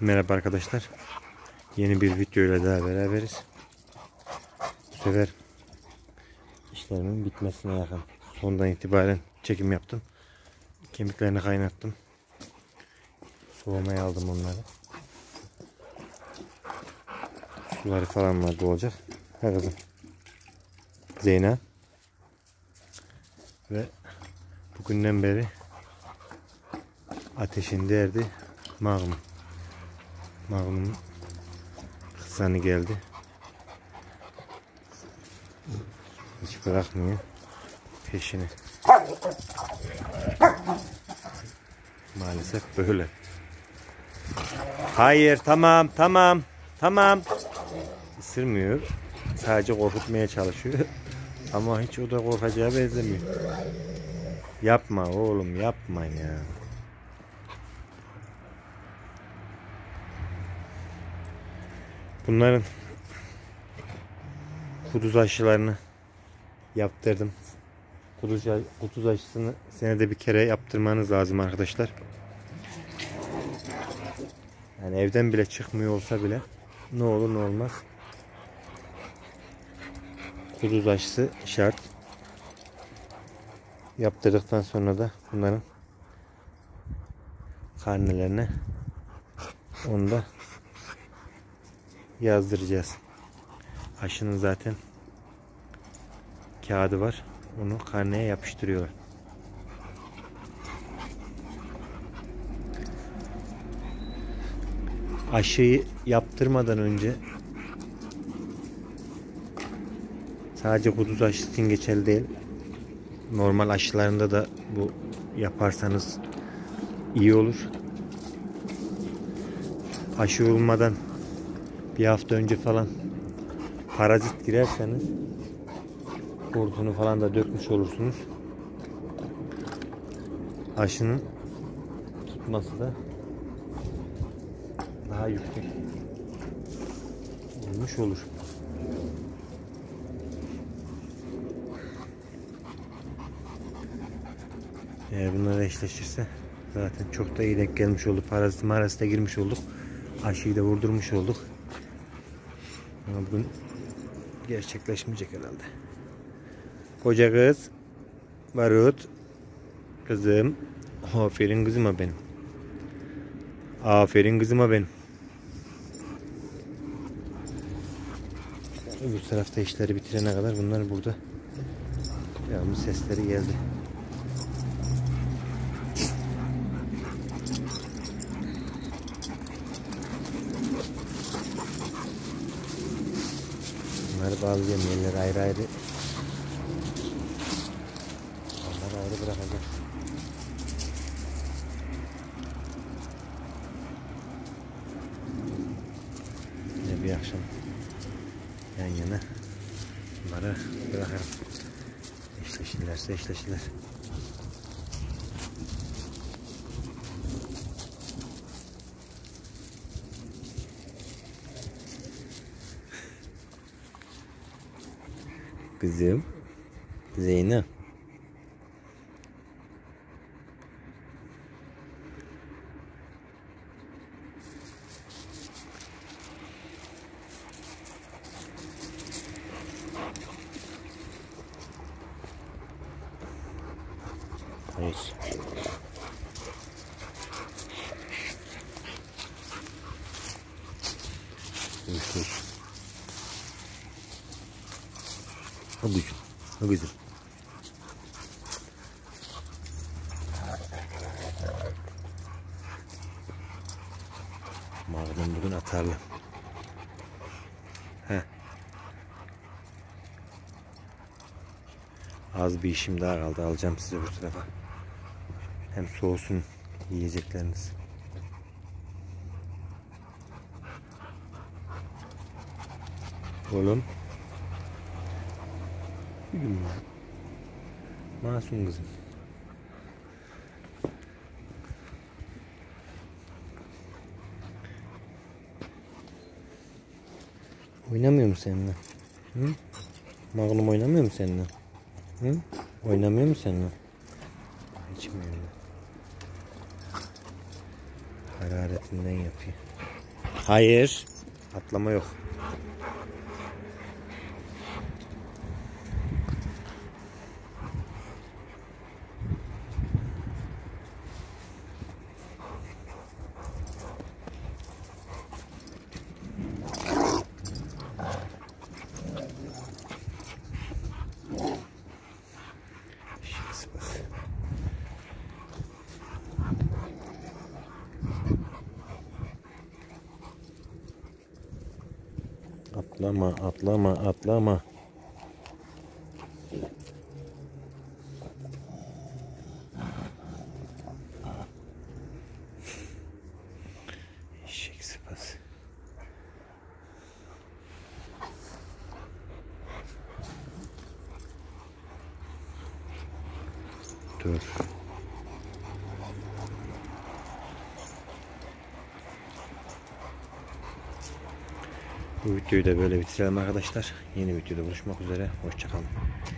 Merhaba arkadaşlar. Yeni bir video ile daha beraberiz. Bu sefer işlerimin bitmesine yakın. Sondan itibaren çekim yaptım. Kemiklerini kaynattım. Soğumaya aldım onları. Suları falan vardı olacak. Ha kızım. Zeyna. Ve bugünden beri ateşin derdi Magnum. Magnum kızanı geldi. Hiç bırakmıyor peşini. Maalesef böyle. Hayır tamam tamam tamam. Isırmıyor. Sadece korkutmaya çalışıyor. Ama hiç o da korkacağı benzemiyor. Yapma oğlum yapma ya. Bunların kuduz aşılarını yaptırdım. Kuduz, kuduz aşısını senede bir kere yaptırmanız lazım arkadaşlar. Yani evden bile çıkmıyor olsa bile ne olur ne olmaz. Kuduz aşısı şart. Yaptırdıktan sonra da bunların karnelerine onu da yazdıracağız. Aşının zaten kağıdı var. Onu karneye yapıştırıyorlar. Aşıyı yaptırmadan önce sadece kuduz aşısı için geçerli değil. Normal aşılarında da bu yaparsanız iyi olur. Aşı olmadan bir hafta önce falan parazit girerseniz kurtunu falan da dökmüş olursunuz. Aşının tutması da daha yüksek olmuş olur. Eğer bunlar eşleşirse zaten çok da iyi denk gelmiş oldu. Parazit marazite girmiş olduk. Aşıyı da vurdurmuş olduk. Ama bugün gerçekleşmeyecek herhalde. Koca kız. Barut. Kızım. Aferin kızıma benim. Aferin kızıma benim. Öbür tarafta işleri bitirene kadar bunlar burada. Yağmur sesleri geldi. Bunları bağlayacağım yerler ayrı ayrı. Onları ayrı bırakacağım. Yine bir akşam yan yana bunları bırakırım. Eşleşirlerse eşleşirler. Kızım. Zeynep. Hayır. Dur, O güzel. Magnum bugün atarlı. Heh. Az bir işim daha kaldı. Alacağım size bu tarafa. Hem soğusun yiyecekleriniz. Oğlum. Gülüm ya. Masum kızım. Oynamıyor mu seninle? Hı? Magnum oynamıyor mu seninle? Hı? Oynamıyor mu seninle? İçmiyor. Hararetinden yapıyor. Hayır. Atlama yok. Atlama, atlama, atlama. Eşek sıpası. Dur. Bu videoyu da böyle bitirelim arkadaşlar. Yeni videoda buluşmak üzere. Hoşçakalın.